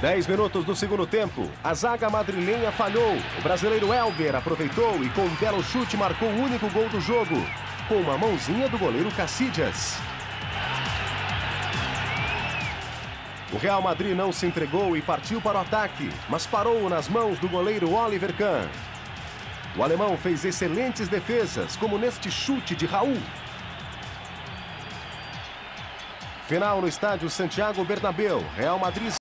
10 minutos do segundo tempo. A zaga madrilenha falhou. O brasileiro Elber aproveitou e com um belo chute marcou o único gol do jogo. Com uma mãozinha do goleiro Cassidias. O Real Madrid não se entregou e partiu para o ataque, mas parou nas mãos do goleiro Oliver Kahn. O alemão fez excelentes defesas, como neste chute de Raul. Final no estádio Santiago Bernabéu. Real Madrid